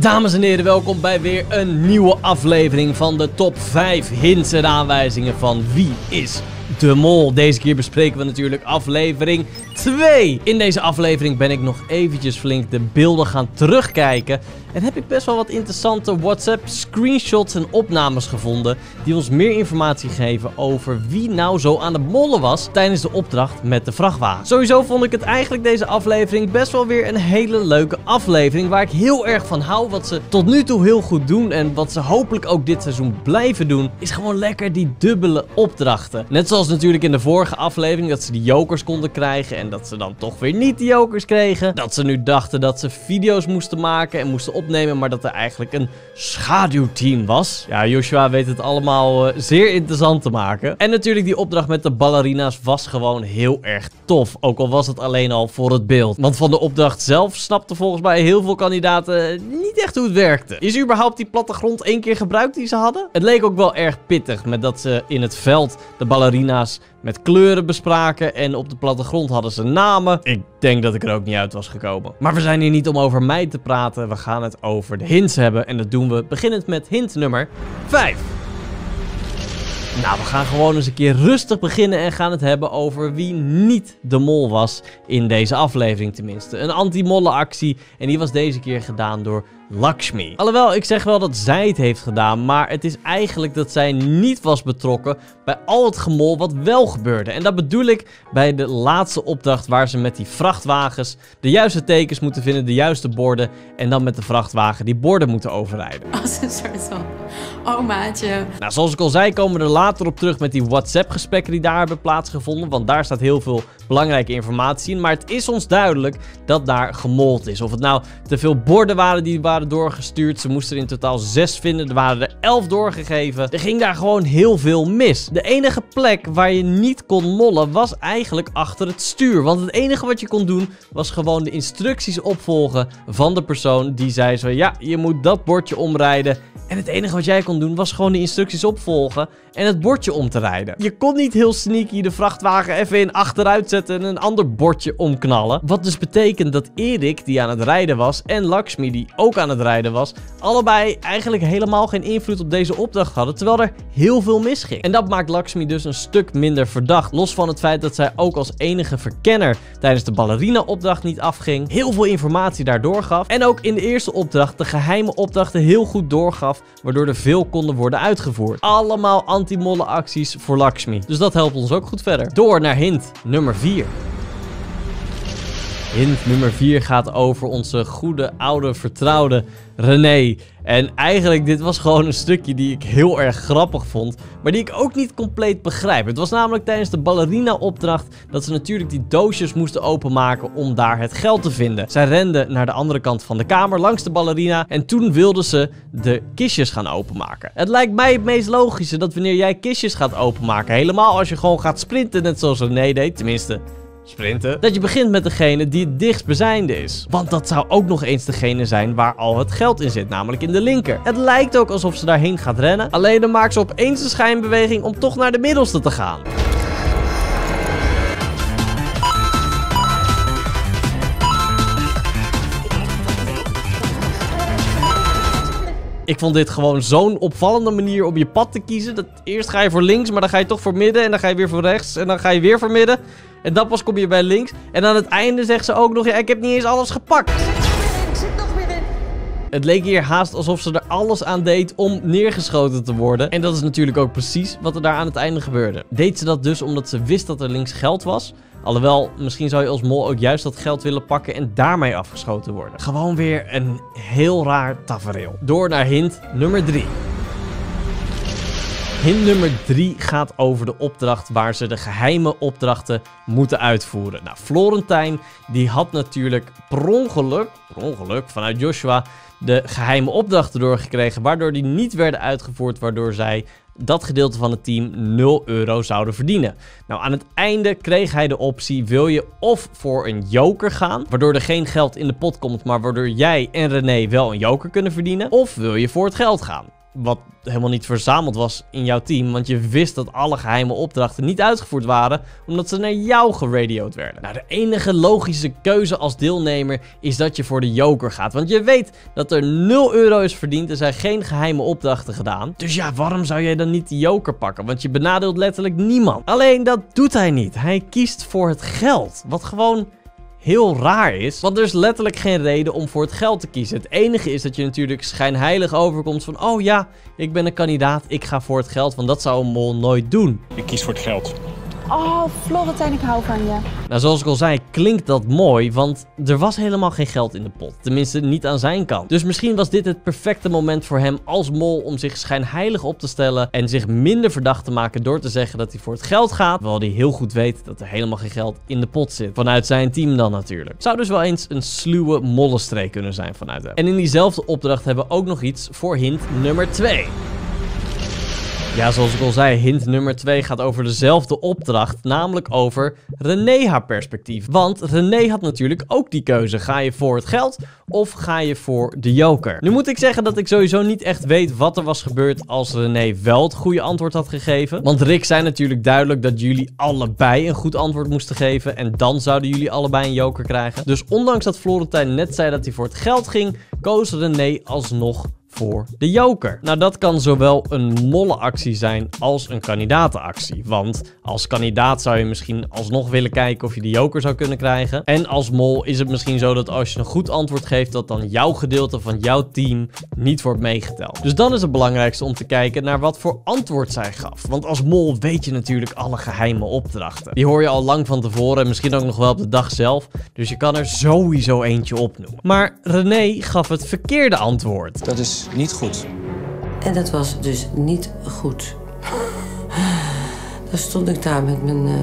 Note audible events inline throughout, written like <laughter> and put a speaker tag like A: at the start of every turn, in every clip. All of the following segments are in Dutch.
A: Dames en heren, welkom bij weer een nieuwe aflevering van de top 5 hints en aanwijzingen van Wie is de Mol. Deze keer bespreken we natuurlijk aflevering 2. In deze aflevering ben ik nog eventjes flink de beelden gaan terugkijken. En heb ik best wel wat interessante WhatsApp screenshots en opnames gevonden. Die ons meer informatie geven over wie nou zo aan de mollen was tijdens de opdracht met de vrachtwagen. Sowieso vond ik het eigenlijk deze aflevering best wel weer een hele leuke aflevering. Waar ik heel erg van hou. Wat ze tot nu toe heel goed doen. En wat ze hopelijk ook dit seizoen blijven doen. Is gewoon lekker die dubbele opdrachten. Net zoals natuurlijk in de vorige aflevering. Dat ze die jokers konden krijgen. En dat ze dan toch weer niet die jokers kregen. Dat ze nu dachten dat ze video's moesten maken en moesten opnemen, maar dat er eigenlijk een schaduwteam was. Ja, Joshua weet het allemaal uh, zeer interessant te maken. En natuurlijk die opdracht met de ballerina's was gewoon heel erg tof. Ook al was het alleen al voor het beeld. Want van de opdracht zelf snapten volgens mij heel veel kandidaten niet echt hoe het werkte. Is überhaupt die plattegrond één keer gebruikt die ze hadden? Het leek ook wel erg pittig met dat ze in het veld de ballerina's met kleuren bespraken en op de plattegrond hadden ze namen. Ik denk dat ik er ook niet uit was gekomen. Maar we zijn hier niet om over mij te praten, we gaan het over de hints hebben en dat doen we beginnend met hint nummer 5. Nou, we gaan gewoon eens een keer rustig beginnen en gaan het hebben over wie niet de mol was in deze aflevering tenminste. Een anti-molle actie en die was deze keer gedaan door Lakshmi. Alhoewel, ik zeg wel dat zij het heeft gedaan, maar het is eigenlijk dat zij niet was betrokken bij al het gemol wat wel gebeurde. En dat bedoel ik bij de laatste opdracht waar ze met die vrachtwagens de juiste tekens moeten vinden, de juiste borden en dan met de vrachtwagen die borden moeten overrijden.
B: Als een soort van omaatje.
A: Nou, zoals ik al zei, komen we er later op terug met die WhatsApp-gesprekken die daar hebben plaatsgevonden, want daar staat heel veel belangrijke informatie in. Maar het is ons duidelijk dat daar gemold is. Of het nou te veel borden waren die waren doorgestuurd. Ze moesten er in totaal zes vinden. Er waren er elf doorgegeven. Er ging daar gewoon heel veel mis. De enige plek waar je niet kon mollen was eigenlijk achter het stuur. Want het enige wat je kon doen was gewoon de instructies opvolgen van de persoon die zei zo... Ja, je moet dat bordje omrijden. En het enige wat jij kon doen was gewoon de instructies opvolgen en het bordje om te rijden. Je kon niet heel sneaky de vrachtwagen even in achteruit zetten en een ander bordje omknallen. Wat dus betekent dat Erik, die aan het rijden was, en Lakshmi, die ook aan het rijden was, allebei eigenlijk helemaal geen invloed op deze opdracht hadden, terwijl er heel veel misging. En dat maakt Lakshmi dus een stuk minder verdacht, los van het feit dat zij ook als enige verkenner tijdens de ballerina-opdracht niet afging, heel veel informatie daardoor gaf en ook in de eerste opdracht de geheime opdrachten heel goed doorgaf, waardoor er veel konden worden uitgevoerd. Allemaal anti-molle acties voor Lakshmi. Dus dat helpt ons ook goed verder. Door naar hint nummer 4. Hint nummer 4 gaat over onze goede, oude, vertrouwde René. En eigenlijk, dit was gewoon een stukje die ik heel erg grappig vond. Maar die ik ook niet compleet begrijp. Het was namelijk tijdens de ballerina-opdracht dat ze natuurlijk die doosjes moesten openmaken om daar het geld te vinden. Zij renden naar de andere kant van de kamer, langs de ballerina. En toen wilden ze de kistjes gaan openmaken. Het lijkt mij het meest logische dat wanneer jij kistjes gaat openmaken, helemaal als je gewoon gaat sprinten, net zoals René deed. Tenminste, sprinten, dat je begint met degene die het dichtstbijzijnde is. Want dat zou ook nog eens degene zijn waar al het geld in zit, namelijk in de linker. Het lijkt ook alsof ze daarheen gaat rennen, alleen dan maakt ze opeens een schijnbeweging om toch naar de middelste te gaan. Ik vond dit gewoon zo'n opvallende manier om je pad te kiezen. Dat eerst ga je voor links, maar dan ga je toch voor midden. En dan ga je weer voor rechts. En dan ga je weer voor midden. En dan pas kom je bij links. En aan het einde zegt ze ook nog... Ja, ik heb niet eens alles gepakt. Het leek hier haast alsof ze er alles aan deed om neergeschoten te worden. En dat is natuurlijk ook precies wat er daar aan het einde gebeurde. Deed ze dat dus omdat ze wist dat er links geld was? Alhoewel, misschien zou je als mol ook juist dat geld willen pakken en daarmee afgeschoten worden. Gewoon weer een heel raar tafereel. Door naar hint nummer 3. Hint nummer 3 gaat over de opdracht waar ze de geheime opdrachten moeten uitvoeren. Nou, Florentijn die had natuurlijk per ongeluk, per ongeluk vanuit Joshua de geheime opdrachten doorgekregen, waardoor die niet werden uitgevoerd, waardoor zij dat gedeelte van het team 0 euro zouden verdienen. Nou, aan het einde kreeg hij de optie, wil je of voor een joker gaan, waardoor er geen geld in de pot komt, maar waardoor jij en René wel een joker kunnen verdienen, of wil je voor het geld gaan? Wat helemaal niet verzameld was in jouw team. Want je wist dat alle geheime opdrachten niet uitgevoerd waren, omdat ze naar jou geradioed werden. Nou, de enige logische keuze als deelnemer is dat je voor de joker gaat. Want je weet dat er 0 euro is verdiend, er zijn geen geheime opdrachten gedaan. Dus ja, waarom zou jij dan niet de joker pakken? Want je benadeelt letterlijk niemand. Alleen dat doet hij niet. Hij kiest voor het geld. Wat gewoon heel raar is. Want er is letterlijk geen reden om voor het geld te kiezen. Het enige is dat je natuurlijk schijnheilig overkomt van... Oh ja, ik ben een kandidaat, ik ga voor het geld. Want dat zou een mol nooit doen.
C: Ik kies voor het geld.
D: Oh, Florentijn, ik hou van je.
A: Nou, zoals ik al zei, klinkt dat mooi, want er was helemaal geen geld in de pot. Tenminste, niet aan zijn kant. Dus misschien was dit het perfecte moment voor hem als mol om zich schijnheilig op te stellen en zich minder verdacht te maken door te zeggen dat hij voor het geld gaat, terwijl hij heel goed weet dat er helemaal geen geld in de pot zit. Vanuit zijn team dan natuurlijk. Zou dus wel eens een sluwe mollenstreek kunnen zijn vanuit hem. En in diezelfde opdracht hebben we ook nog iets voor hint nummer 2. Ja, zoals ik al zei, hint nummer 2 gaat over dezelfde opdracht, namelijk over René haar perspectief. Want René had natuurlijk ook die keuze. Ga je voor het geld of ga je voor de joker? Nu moet ik zeggen dat ik sowieso niet echt weet wat er was gebeurd als René wel het goede antwoord had gegeven. Want Rick zei natuurlijk duidelijk dat jullie allebei een goed antwoord moesten geven en dan zouden jullie allebei een joker krijgen. Dus ondanks dat Florentijn net zei dat hij voor het geld ging, koos René alsnog voor de joker. Nou, dat kan zowel een mollenactie zijn als een kandidatenactie. Want als kandidaat zou je misschien alsnog willen kijken of je de joker zou kunnen krijgen. En als mol is het misschien zo dat als je een goed antwoord geeft, dat dan jouw gedeelte van jouw team niet wordt meegeteld. Dus dan is het belangrijkste om te kijken naar wat voor antwoord zij gaf. Want als mol weet je natuurlijk alle geheime opdrachten. Die hoor je al lang van tevoren en misschien ook nog wel op de dag zelf. Dus je kan er sowieso eentje opnoemen. Maar René gaf het verkeerde antwoord.
C: Dat is niet goed.
E: En dat was dus niet goed. Dan stond ik daar met mijn uh,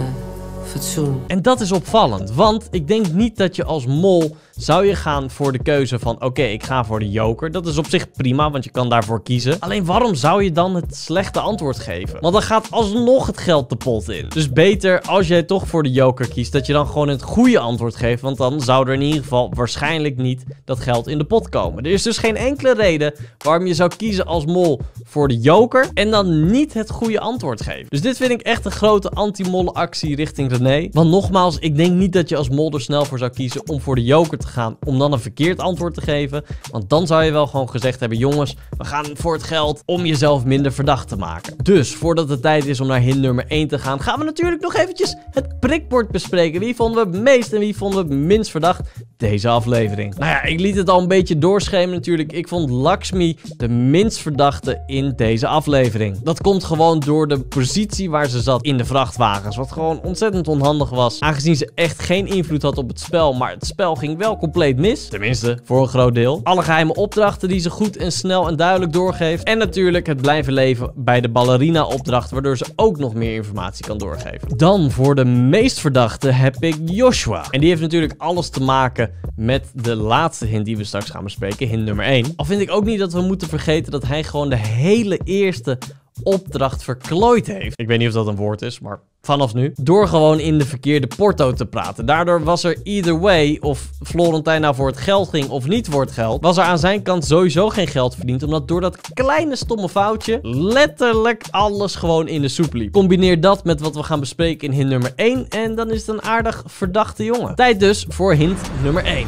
E: fatsoen.
A: En dat is opvallend, want ik denk niet dat je als mol zou je gaan voor de keuze van oké, ik ga voor de joker. Dat is op zich prima, want je kan daarvoor kiezen. Alleen waarom zou je dan het slechte antwoord geven? Want dan gaat alsnog het geld de pot in. Dus beter als jij toch voor de joker kiest, dat je dan gewoon het goede antwoord geeft. Want dan zou er in ieder geval waarschijnlijk niet dat geld in de pot komen. Er is dus geen enkele reden waarom je zou kiezen als mol voor de joker en dan niet het goede antwoord geven. Dus dit vind ik echt een grote anti-molle actie richting René. Want nogmaals, ik denk niet dat je als mol er snel voor zou kiezen om voor de joker te gaan om dan een verkeerd antwoord te geven. Want dan zou je wel gewoon gezegd hebben, jongens, we gaan voor het geld om jezelf minder verdacht te maken. Dus voordat het tijd is om naar hint nummer 1 te gaan, gaan we natuurlijk nog eventjes het prikbord bespreken. Wie vonden we het meest en wie vonden we het minst verdacht deze aflevering? Nou ja, ik liet het al een beetje doorschemen natuurlijk. Ik vond Lakshmi de minst verdachte in deze aflevering. Dat komt gewoon door de positie waar ze zat in de vrachtwagens. Wat gewoon ontzettend onhandig was. Aangezien ze echt geen invloed had op het spel, maar het spel ging wel compleet mis. Tenminste, voor een groot deel. Alle geheime opdrachten die ze goed en snel en duidelijk doorgeeft. En natuurlijk het blijven leven bij de ballerina opdracht, waardoor ze ook nog meer informatie kan doorgeven. Dan voor de meest verdachte heb ik Joshua. En die heeft natuurlijk alles te maken met de laatste hint die we straks gaan bespreken, hint nummer 1. Al vind ik ook niet dat we moeten vergeten dat hij gewoon de hele eerste opdracht verklooid heeft. Ik weet niet of dat een woord is, maar vanaf nu. Door gewoon in de verkeerde porto te praten. Daardoor was er either way, of Florentijn nou voor het geld ging of niet voor het geld, was er aan zijn kant sowieso geen geld verdiend. Omdat door dat kleine stomme foutje letterlijk alles gewoon in de soep liep. Combineer dat met wat we gaan bespreken in hint nummer 1 en dan is het een aardig verdachte jongen. Tijd dus voor hint nummer 1.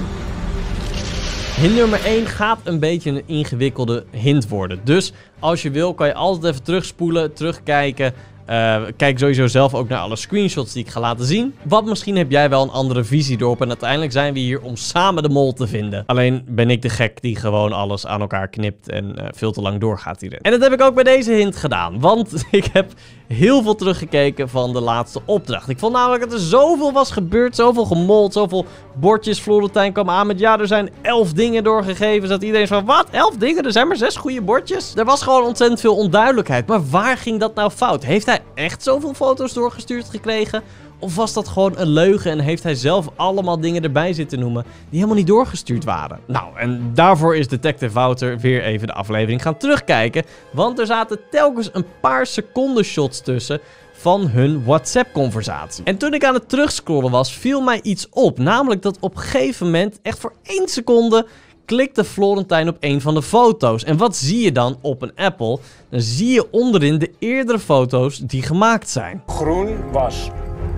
A: Hint nummer 1 gaat een beetje een ingewikkelde hint worden. Dus als je wil, kan je altijd even terugspoelen, terugkijken. Uh, kijk sowieso zelf ook naar alle screenshots die ik ga laten zien. Want misschien heb jij wel een andere visie erop. En uiteindelijk zijn we hier om samen de mol te vinden. Alleen ben ik de gek die gewoon alles aan elkaar knipt en uh, veel te lang doorgaat hierin. En dat heb ik ook bij deze hint gedaan. Want <laughs> ik heb heel veel teruggekeken van de laatste opdracht. Ik vond namelijk dat er zoveel was gebeurd. Zoveel gemold, zoveel bordjes. Florentijn kwam aan met ja, er zijn elf dingen doorgegeven. Zat iedereen van wat? Elf dingen? Er zijn maar zes goede bordjes? Er was gewoon ontzettend veel onduidelijkheid. Maar waar ging dat nou fout? Heeft hij echt zoveel foto's doorgestuurd gekregen? Of was dat gewoon een leugen en heeft hij zelf allemaal dingen erbij zitten noemen die helemaal niet doorgestuurd waren? Nou, en daarvoor is Detective Wouter weer even de aflevering gaan terugkijken. Want er zaten telkens een paar seconden shots tussen van hun WhatsApp-conversatie. En toen ik aan het terugscrollen was, viel mij iets op. Namelijk dat op een gegeven moment, echt voor één seconde, klikte Florentijn op een van de foto's. En wat zie je dan op een Apple? Dan zie je onderin de eerdere foto's die gemaakt zijn.
C: Groen was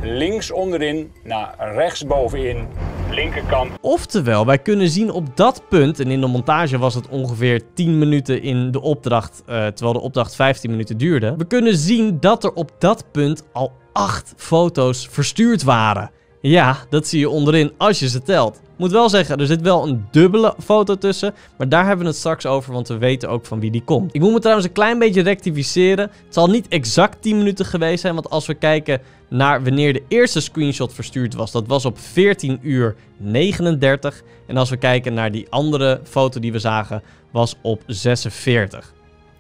C: links onderin naar rechts bovenin, linkerkant.
A: Oftewel, wij kunnen zien op dat punt, en in de montage was het ongeveer 10 minuten in de opdracht, uh, terwijl de opdracht 15 minuten duurde. We kunnen zien dat er op dat punt al 8 foto's verstuurd waren. Ja, dat zie je onderin als je ze telt. Moet wel zeggen, er zit wel een dubbele foto tussen. Maar daar hebben we het straks over, want we weten ook van wie die komt. Ik moet me trouwens een klein beetje rectificeren. Het zal niet exact 10 minuten geweest zijn. Want als we kijken naar wanneer de eerste screenshot verstuurd was, dat was op 14 uur 39. En als we kijken naar die andere foto die we zagen, was op 46.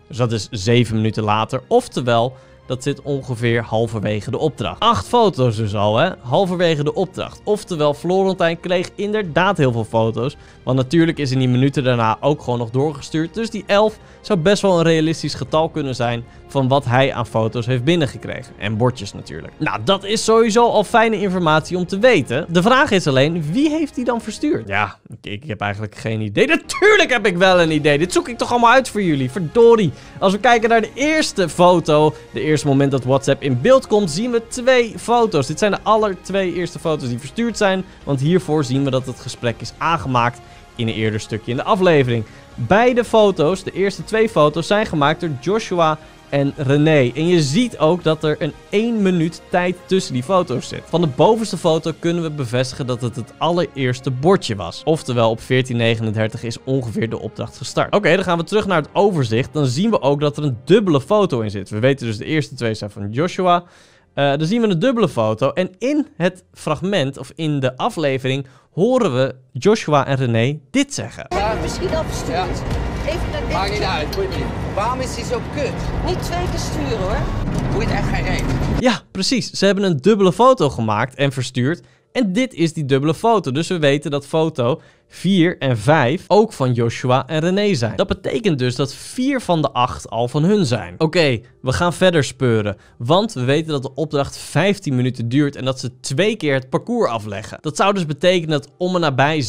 A: Dus dat is 7 minuten later. Oftewel, dat zit ongeveer halverwege de opdracht. Acht foto's dus al, hè? Halverwege de opdracht. Oftewel, Florentijn kreeg inderdaad heel veel foto's. Want natuurlijk is in die minuten daarna ook gewoon nog doorgestuurd. Dus die 11 zou best wel een realistisch getal kunnen zijn van wat hij aan foto's heeft binnengekregen. En bordjes natuurlijk. Nou, dat is sowieso al fijne informatie om te weten. De vraag is alleen, wie heeft die dan verstuurd? Ja, ik, ik heb eigenlijk geen idee. Natuurlijk heb ik wel een idee. Dit zoek ik toch allemaal uit voor jullie. Verdorie. Als we kijken naar de eerste foto, de eerste moment dat WhatsApp in beeld komt, zien we twee foto's. Dit zijn de aller twee eerste foto's die verstuurd zijn. Want hiervoor zien we dat het gesprek is aangemaakt in een eerder stukje in de aflevering. Beide foto's, de eerste twee foto's, zijn gemaakt door Joshua en René. En je ziet ook dat er een 1 minuut tijd tussen die foto's zit. Van de bovenste foto kunnen we bevestigen dat het het allereerste bordje was. Oftewel op 1439 is ongeveer de opdracht gestart. Oké, dan gaan we terug naar het overzicht. Dan zien we ook dat er een dubbele foto in zit. We weten dus de eerste twee zijn van Joshua. Uh, dan zien we een dubbele foto. En in het fragment, of in de aflevering, horen we Joshua en René dit zeggen.
F: Ja, misschien al. Ja. Even naar dit.
G: Maakt niet uit, niet.
F: Waarom is hij zo kut? Niet twee keer sturen hoor.
G: Moet je echt geen reet.
A: Ja, precies. Ze hebben een dubbele foto gemaakt en verstuurd. En dit is die dubbele foto. Dus we weten dat foto 4 en 5 ook van Joshua en René zijn. Dat betekent dus dat 4 van de 8 al van hun zijn. Oké, we gaan verder speuren. Want we weten dat de opdracht 15 minuten duurt en dat ze twee keer het parcours afleggen. Dat zou dus betekenen dat om en nabij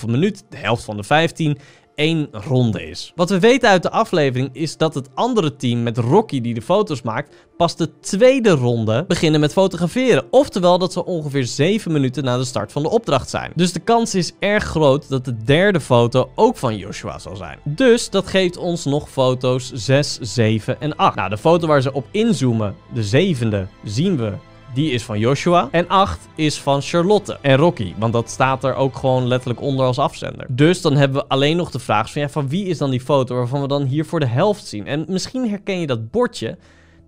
A: 7,5 minuut, de helft van de 15, één ronde is. Wat we weten uit de aflevering is dat het andere team met Rocky die de foto's maakt, pas de tweede ronde beginnen met fotograferen. Oftewel dat ze ongeveer 7 minuten na de start van de opdracht zijn. Dus de kans is erg groot dat de derde foto ook van Joshua zal zijn. Dus dat geeft ons nog foto's 6, 7 en 8. Nou, de foto waar ze op inzoomen, de zevende, zien we die is van Joshua. En 8 is van Charlotte en Rocky. Want dat staat er ook gewoon letterlijk onder als afzender. Dus dan hebben we alleen nog de vraag van, ja, van wie is dan die foto waarvan we dan hier voor de helft zien. En misschien herken je dat bordje.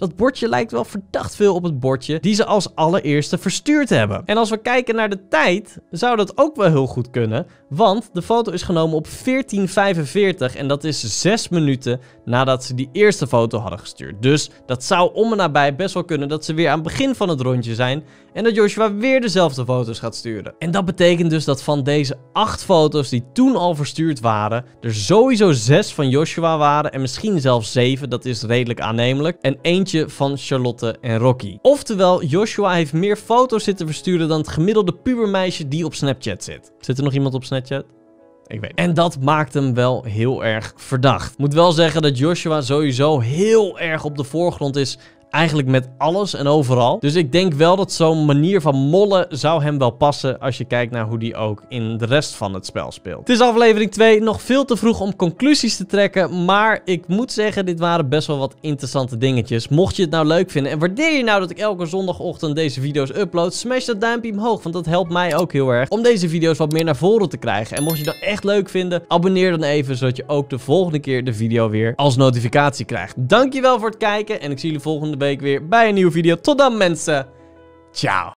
A: Dat bordje lijkt wel verdacht veel op het bordje die ze als allereerste verstuurd hebben. En als we kijken naar de tijd, zou dat ook wel heel goed kunnen. Want de foto is genomen op 14.45 en dat is 6 minuten nadat ze die eerste foto hadden gestuurd. Dus dat zou om en nabij best wel kunnen dat ze weer aan het begin van het rondje zijn en dat Joshua weer dezelfde foto's gaat sturen. En dat betekent dus dat van deze 8 foto's die toen al verstuurd waren, er sowieso 6 van Joshua waren en misschien zelfs 7, dat is redelijk aannemelijk. En eentje van Charlotte en Rocky. Oftewel, Joshua heeft meer foto's zitten versturen dan het gemiddelde pubermeisje die op Snapchat zit. Zit er nog iemand op Snapchat? Ik weet. En dat maakt hem wel heel erg verdacht. Moet wel zeggen dat Joshua sowieso heel erg op de voorgrond is eigenlijk met alles en overal. Dus ik denk wel dat zo'n manier van mollen zou hem wel passen als je kijkt naar hoe die ook in de rest van het spel speelt. Het is aflevering 2, nog veel te vroeg om conclusies te trekken, maar ik moet zeggen, dit waren best wel wat interessante dingetjes. Mocht je het nou leuk vinden en waardeer je nou dat ik elke zondagochtend deze video's upload, smash dat duimpje omhoog, want dat helpt mij ook heel erg om deze video's wat meer naar voren te krijgen. En mocht je dat echt leuk vinden, abonneer dan even, zodat je ook de volgende keer de video weer als notificatie krijgt. Dankjewel voor het kijken en ik zie jullie volgende week weer bij een nieuwe video. Tot dan mensen. Ciao.